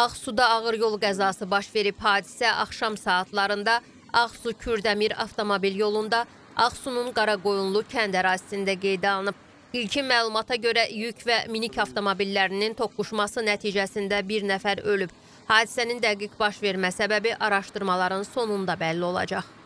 Ağsuda ağır yol qəzası baş verib. Hadisə axşam saatlarında Ağsu Kürdəmir avtomobil yolunda Ağsunun Qaraqoyunlu kənd ərazisində qeydə alınıb. İlkin məlumata görə yük və minik avtomobillərinin toqquşması nəticəsində bir nəfər ölüb. Hadisənin dəqiq baş vermə səbəbi araşdırmaların sonunda bəlli olacaq.